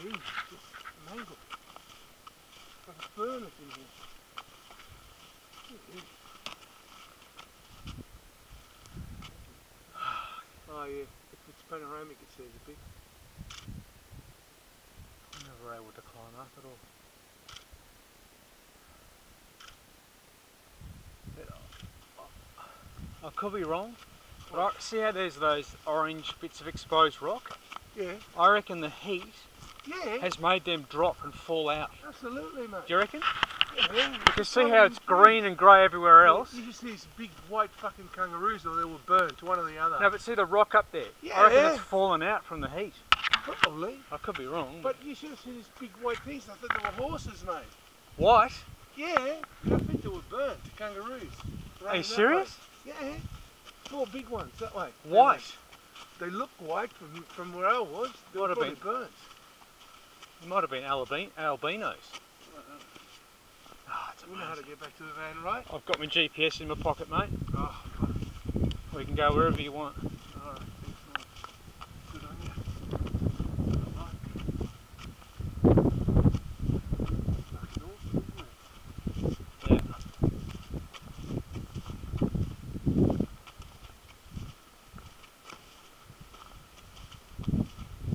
Jeez, just mangle. Like a furnace in here. Oh yeah, if it's panoramic it says a bit. Never able to climb up at all. I could be wrong, but I, see how there's those orange bits of exposed rock? Yeah. I reckon the heat Yeah, has made them drop and fall out. absolutely mate. Do you reckon? Yeah, You can see how it's green and grey everywhere else. You just see these big white fucking kangaroos or they were burnt, one or the other. No, but see the rock up there? Yeah. I reckon it's fallen out from the heat. Probably. I could be wrong. But you should have seen these big white things. I thought they were horses, mate. White? Yeah, I think they were burnt, kangaroos. Are you serious? way. Yeah. Four big ones that way. White? They look white from from where I was. They were Might have been. burnt. It might have been albin albinos. Ah, it's We know how to get back to the van, right? I've got my GPS in my pocket, mate. Oh, We can go wherever you want. alright. Thanks, mate. Good on you. Alright. Fucking awesome, isn't it? Yeah.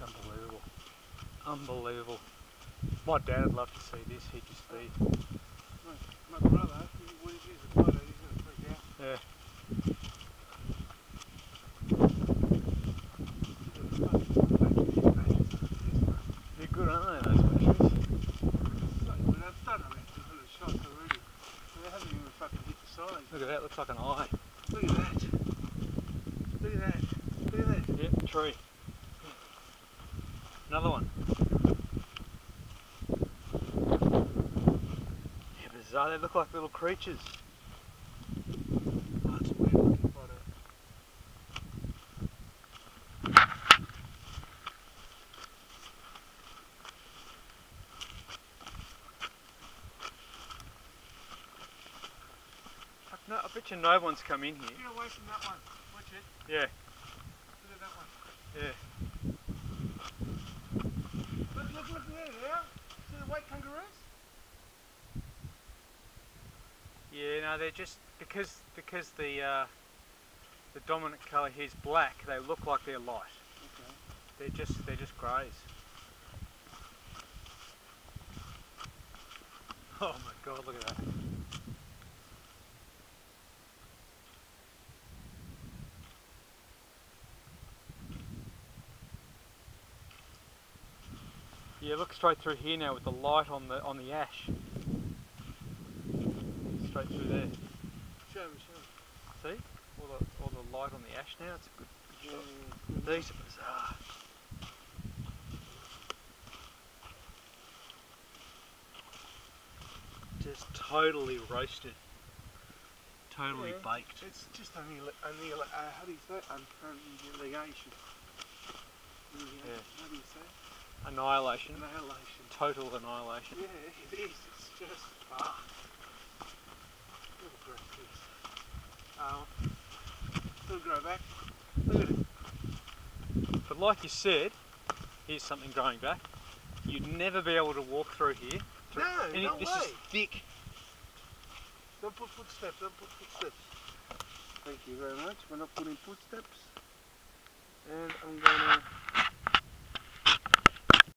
Unbelievable. Unbelievable. My dad would love to see this. He'd just be. My brother, when he sees the photo, he's gonna freak out. Yeah. They're good, aren't they, those pictures? Well, I've done about 200 shots already. They haven't even fucking hit the size. Look at that, looks like an eye. Look at that. Look at that. Look at that. Yep, tree. Another one. Yeah, bizarre. They look like little creatures. Oh, it's a weird looking photo. Fuck, no, I bet you no one's come in here. Get away from that one. Watch it. Yeah, Look at that one. yeah. Look, look, look there, yeah? See the white kangaroos? Yeah, no, they're just because because the uh, the dominant colour here is black. They look like they're light. Okay. They're just they're just greys. Oh my god, look at that. Yeah, look straight through here now with the light on the on the ash. Straight through there. Show me, show me. See? All the all the light on the ash now. It's a good, good shot. Yeah. These are bizarre. Just totally roasted. Totally Yeah. baked. It's just annihil annihil uh, how do you say annihilation. Yeah. How do you say it? Annihilation. Annihilation. Total annihilation. Yeah, it is. It's just ah. Grow this. Oh. Grow back. Look at it. But like you said, here's something growing back. You'd never be able to walk through here. No, And it- no this way. is thick. Don't put footsteps, don't put footsteps. Thank you very much. We're not putting footsteps. And I'm gonna